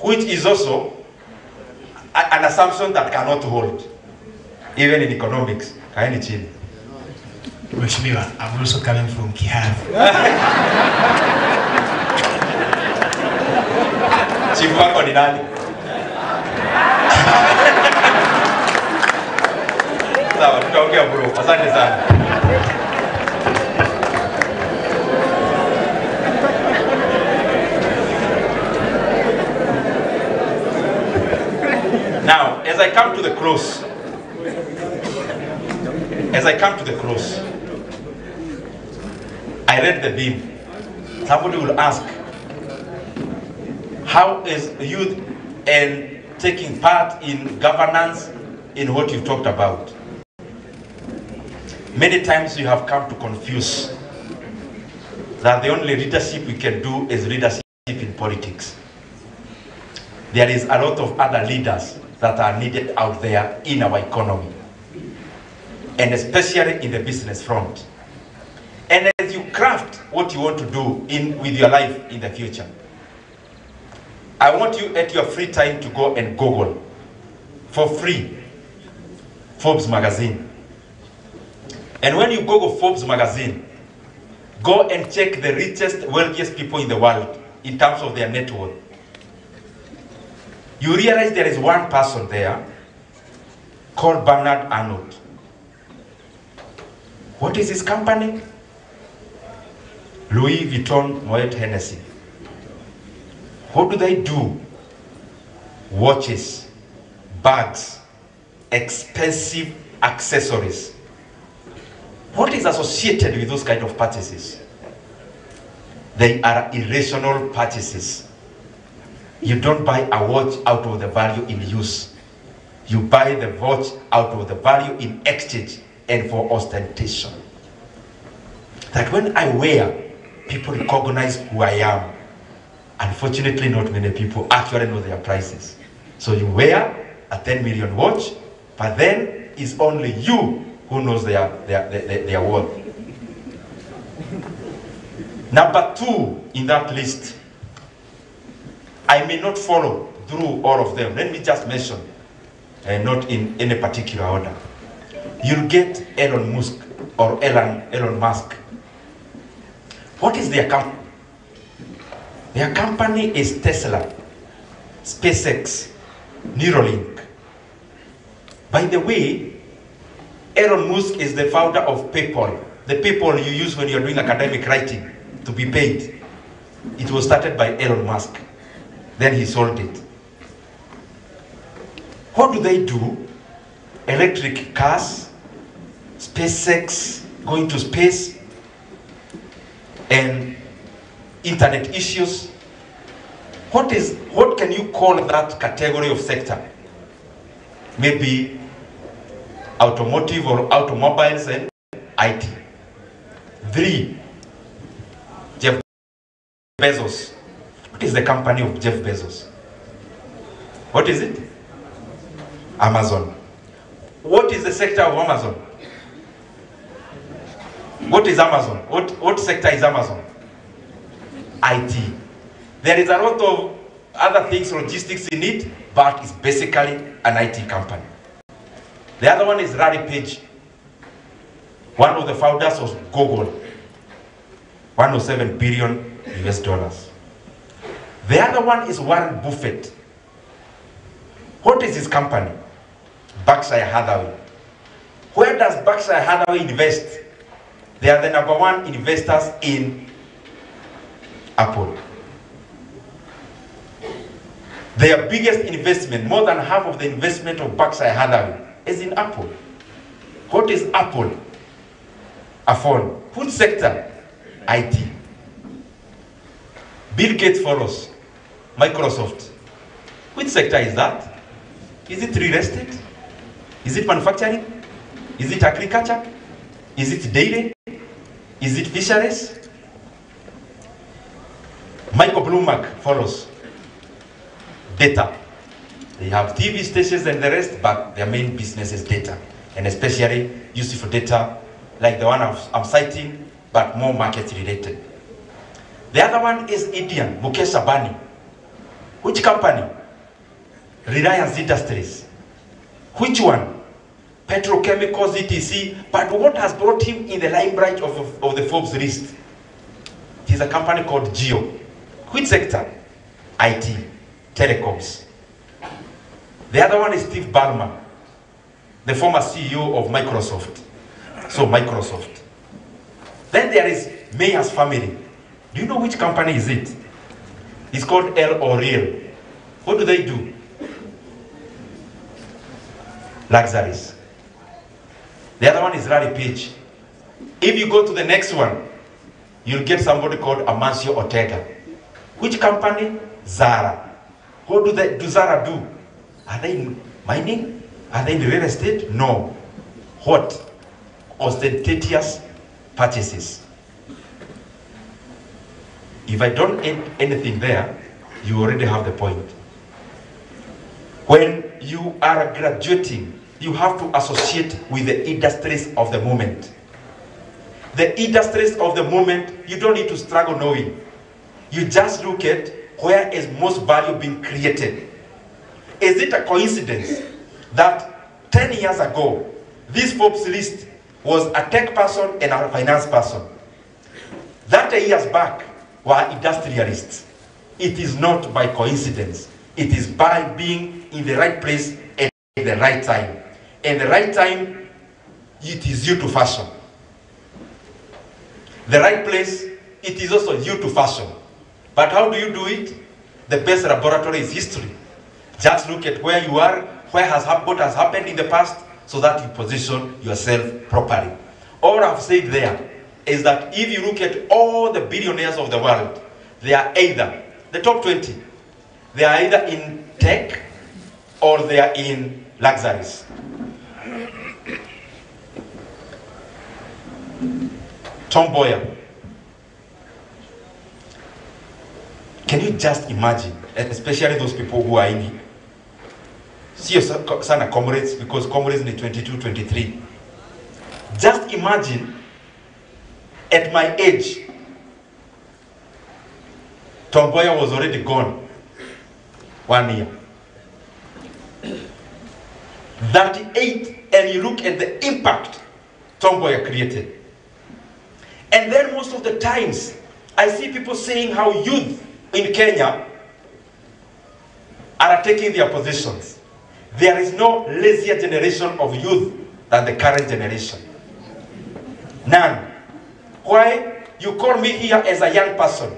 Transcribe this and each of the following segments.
which is also an assumption that cannot hold, even in economics. Kaeni chini. Mheshimiwa, I'm also coming from Kiharu. Chifu wako ni nani? Sawa, tutaongea bro. Asante sana. Now, as I come to the cross, as I come to the cross, I read the theme. Somebody will ask, how is youth and taking part in governance in what you talked about? Many times you have come to confuse that the only leadership we can do is leadership in politics. There is a lot of other leaders that are needed out there in our economy, and especially in the business front. And as you craft what you want to do in, with your life in the future, I want you at your free time to go and Google for free Forbes magazine. And when you Google Forbes magazine, go and check the richest, wealthiest people in the world in terms of their net worth. You realize there is one person there called Bernard Arnault. What is his company? Louis Vuitton Moet Hennessy. What do they do? Watches, bags, expensive accessories. What is associated with those kind of purchases? They are irrational purchases. You don't buy a watch out of the value in use. You buy the watch out of the value in exchange and for ostentation. That when I wear, people recognize who I am. Unfortunately, not many people actually know their prices. So you wear a 10 million watch, but then it's only you who knows their, their, their, their worth. Number two in that list, I may not follow through all of them. Let me just mention, uh, not in any particular order. You'll get Elon Musk or Elon, Elon Musk. What is their company? Their company is Tesla, SpaceX, Neuralink. By the way, Elon Musk is the founder of PayPal, the PayPal you use when you're doing academic writing to be paid. It was started by Elon Musk. Then he sold it. What do they do? Electric cars, SpaceX, going to space, and internet issues. What is what can you call that category of sector? Maybe automotive or automobiles and IT. Three, Jeff Bezos. What is the company of Jeff Bezos? What is it? Amazon. What is the sector of Amazon? What is Amazon? What, what sector is Amazon? IT. There is a lot of other things, logistics in it, but it's basically an IT company. The other one is Larry Page, one of the founders of Google, 107 billion US dollars. The other one is Warren Buffett. What is his company? Berkshire Hathaway. Where does Berkshire Hathaway invest? They are the number one investors in Apple. Their biggest investment, more than half of the investment of Berkshire Hathaway, is in Apple. What is Apple? A phone. Which sector? IT. Bill Gates follows. Microsoft. Which sector is that? Is it real estate? Is it manufacturing? Is it agriculture? Is it dairy? Is it fisheries? Michael Bloomberg follows. Data. They have TV stations and the rest, but their main business is data, and especially useful data like the one I'm, citing, but more market related. The other one is Indian, Mukesh Ambani. Which company? Reliance Industries. Which one? Petrochemicals, etc. But what has brought him in the limelight of, of the Forbes list? Is a company called Geo. Which sector? IT, telecoms. The other one is Steve Ballmer, the former CEO of Microsoft. So Microsoft. Then there is Mayer's family. Do you know which company is it? It's called El Oriel. What do they do? Luxuries. The other one is Rally Peach. If you go to the next one, you'll get somebody called Amancio Ortega. Which company? Zara. What do they do Zara do? Are they in mining? Are they in real estate? No. What? Ostentatious purchases. If I don't add anything there, you already have the point. When you are graduating, you have to associate with the industries of the moment. The industries of the moment, you don't need to struggle knowing. You just look at where is most value being created. Is it a coincidence that 10 years ago, this Forbes list was a tech person and a finance person? 30 years back were industrialists. It is not by coincidence. It is by being in the right place at the right time. And the right time, it is you to fashion. The right place, it is also you to fashion. But how do you do it? The best laboratory is history. Just look at where you are, where has what has happened in the past, so that you position yourself properly. All I've said there is that if you look at all the billionaires of the world, they are either the top 20, they are either in tech or they are in luxuries. Tom Mboya. Can you just imagine, especially those people who are in here. see your son comrades because comrades in 22, 23. Just imagine at my age, Tom was already gone one year. 38, and you look at the impact Tom created. And then most of the times, I see people saying how youth in Kenya are taking their positions. There is no lazier generation of youth than the current generation. None. Why? You call me here as a young person,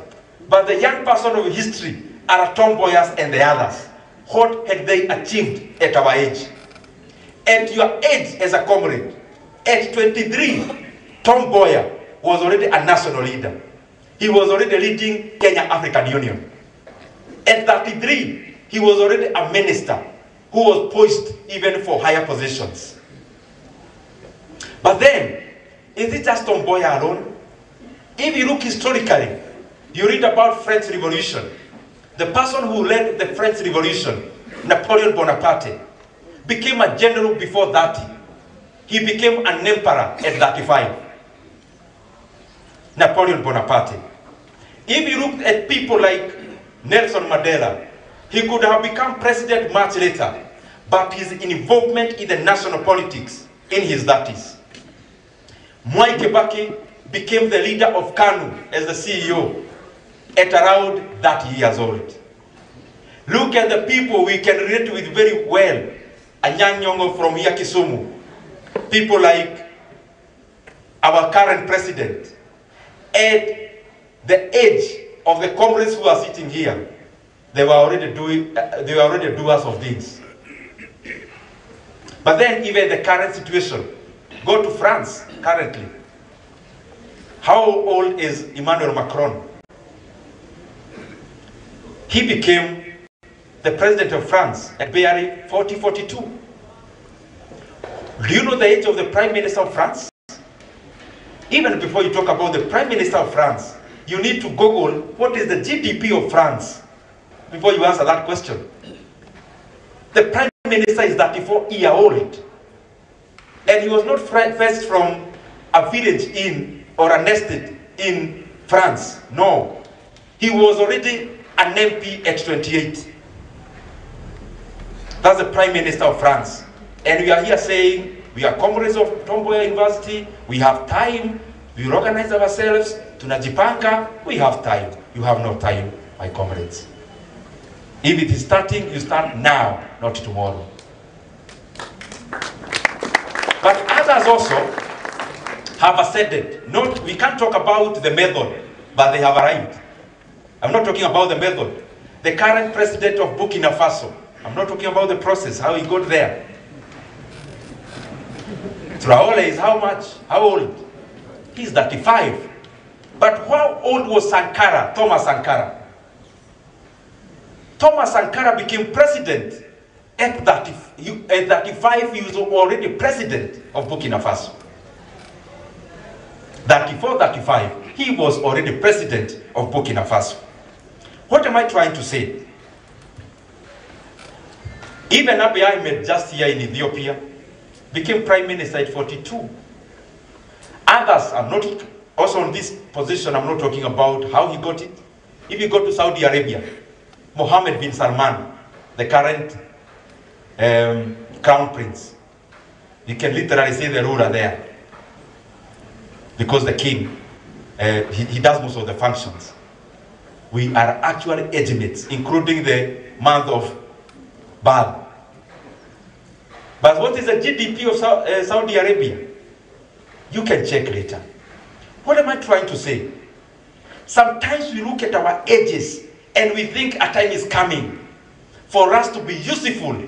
but the young person of history are Tom Mboyas and the others. What had they achieved at our age? At your age as a comrade, at 23, Tom Mboya was already a national leader. He was already leading Kenya African Union. At 33, he was already a minister who was poised even for higher positions. But then, is it just Tom Mboya alone? If you look historically, you read about French Revolution. The person who led the French Revolution, Napoleon Bonaparte, became a general before 30. He became an emperor at 35. Napoleon Bonaparte. If you look at people like Nelson Mandela, he could have become president much later, but his involvement in the national politics in his 30s. Mwai Kibaki became the leader of KANU as the CEO at around 30 years old. Look at the people we can relate with very well. Anyang' Nyong'o from here, Kisumu. People like our current president. At the age of the comrades who are sitting here, they were already doing, uh, they were already doers of things. But then even the current situation, go to France currently. How old is Emmanuel Macron? He became the president of France at barely 40, 42. Do you know the age of the prime minister of France? Even before you talk about the prime minister of France, you need to Google what is the GDP of France before you answer that question. The prime minister is 34 year old. And he was not first from a village in or arrested in France. No. He was already an MP at 28. That's the Prime Minister of France. And we are here saying, we are comrades of Tom Mboya University, we have time, we organize ourselves, tunajipanga, we have time. You have no time, my comrades. If it is starting, you start now, not tomorrow. But others also have ascended. Not, we can't talk about the method, but they have arrived. I'm not talking about the method. The current president of Burkina Faso, I'm not talking about the process, how he got there. Traore is how much? How old? He's 35. But how old was Sankara, Thomas Sankara? Thomas Sankara became president at, 30, at 35 years already president of Burkina Faso. 34, 35, he was already president of Burkina Faso. What am I trying to say? Even Abiy Ahmed, just here in Ethiopia, became prime minister at 42. Others, I'm not also in this position, I'm not talking about how he got it. If you go to Saudi Arabia, Mohammed bin Salman, the current um, crown prince, you can literally see the ruler there. Because the king, uh, he, he does most of the functions. We are actually age mates, including the month of Baal. But what is the GDP of uh, Saudi Arabia? You can check later. What am I trying to say? Sometimes we look at our ages and we think a time is coming for us to be useful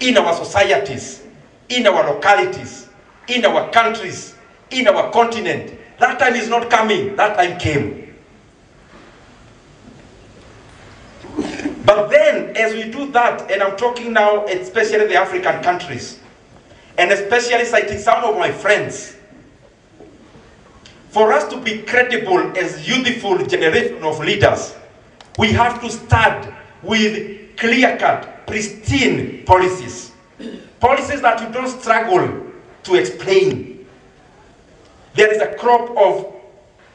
in our societies, in our localities, in our countries, in our continent. That time is not coming, that time came. But then, as we do that, and I'm talking now especially the African countries, and especially citing some of my friends, for us to be credible as youthful generation of leaders, we have to start with clear-cut, pristine policies. Policies that you don't struggle to explain. There is a crop of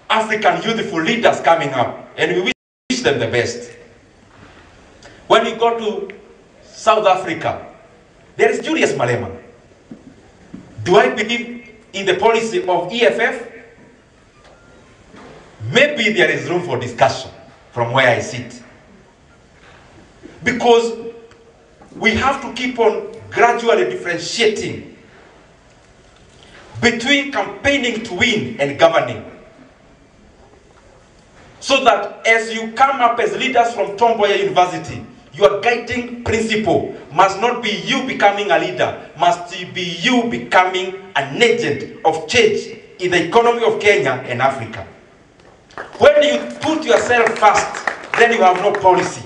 African youthful leaders coming up, and we wish them the best. When you go to South Africa, there is Julius Malema. Do I believe in the policy of EFF? Maybe there is room for discussion from where I sit. Because we have to keep on gradually differentiating between campaigning to win and governing. So that as you come up as leaders from Tom Mboya University, your guiding principle must not be you becoming a leader, must be you becoming an agent of change in the economy of Kenya and Africa. When you put yourself first, then you have no policy.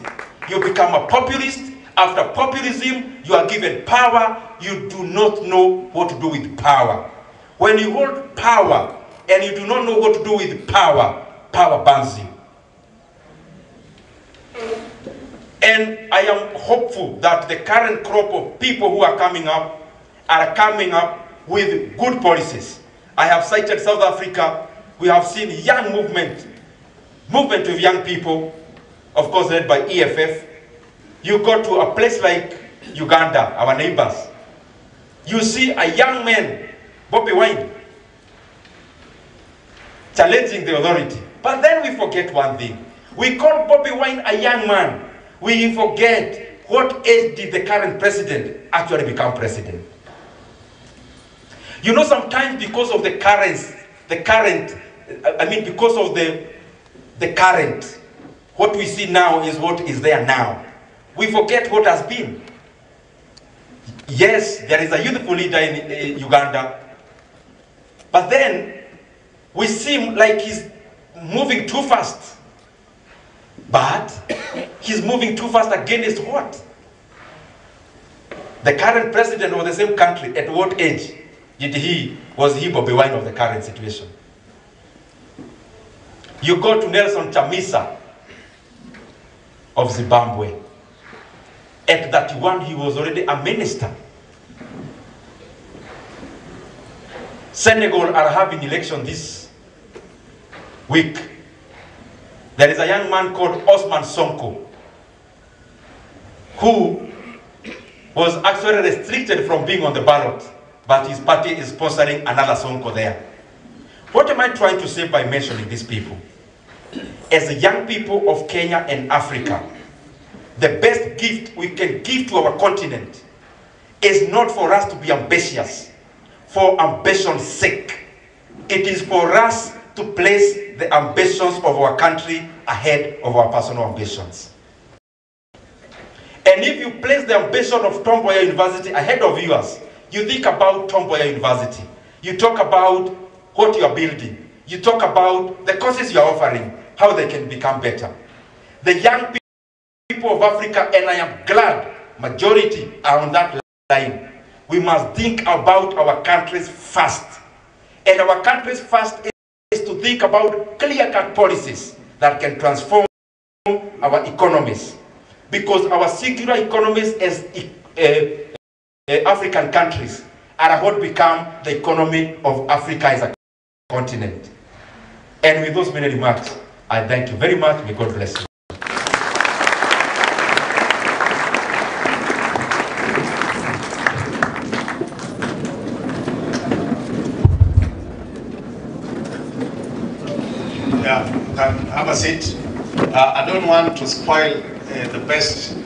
You become a populist. After populism, you are given power. You do not know what to do with power. When you hold power and you do not know what to do with power, power burns you. And I am hopeful that the current crop of people who are coming up are coming up with good policies. I have cited South Africa. We have seen young movement, movement of young people, of course led by EFF. You go to a place like Uganda, our neighbors. You see a young man, Bobby Wine, challenging the authority. But then we forget one thing. We call Bobby Wine a young man. We forget what age did the current president actually become president. You know, sometimes because of the current, the current, I mean, because of the, the current, what we see now is what is there now. We forget what has been. Yes, there is a youthful leader in Uganda, but then we seem like he's moving too fast. But he's moving too fast against what? The current president of the same country, at what age did he, was he Bobby Wine of the current situation? You go to Nelson Chamisa of Zimbabwe. At 31, he was already a minister. Senegal are having election this week. There is a young man called Osman Sonko who was actually restricted from being on the ballot, but his party is sponsoring another Sonko there. What am I trying to say by mentioning these people? As the young people of Kenya and Africa, the best gift we can give to our continent is not for us to be ambitious, for ambition's sake. It is for us to place the ambitions of our country ahead of our personal ambitions. And if you place the ambition of Tom University ahead of yours, you think about Tom University. You talk about what you are building. You talk about the courses you are offering, how they can become better. The young people of Africa, and I am glad majority are on that line. We must think about our countries first. And our countries first is to think about clear-cut policies that can transform our economies. Because our singular economies as uh, uh, African countries are what become the economy of Africa as a continent. And with those many remarks, I thank you very much. May God bless you. Yeah, can have a seat. Uh, I don't want to spoil uh, the best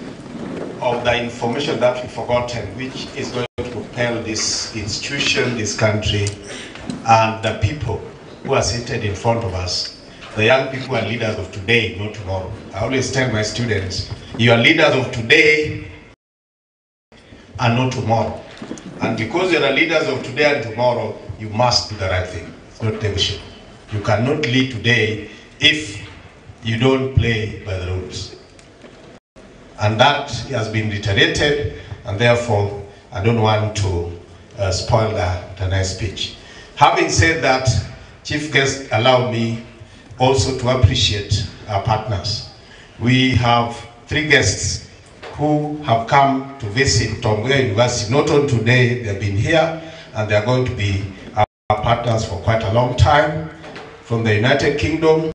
of the information that we've forgotten, which is going to propel this institution, this country, and the people who are seated in front of us. The young people are leaders of today, not tomorrow. I always tell my students, you are leaders of today and not tomorrow. And because you're the leaders of today and tomorrow, you must do the right thing. It's not negotiable. You cannot lead today if you don't play by the rules. And that has been reiterated, and therefore I don't want to uh, spoil the, the nice speech. Having said that, Chief Guest, allow me also to appreciate our partners. We have three guests who have come to visit Tom University. Not on today, they've been here, and they're going to be our partners for quite a long time from the United Kingdom,